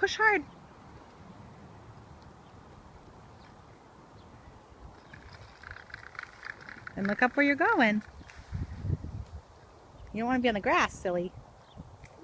Push hard. And look up where you're going. You don't want to be on the grass, silly.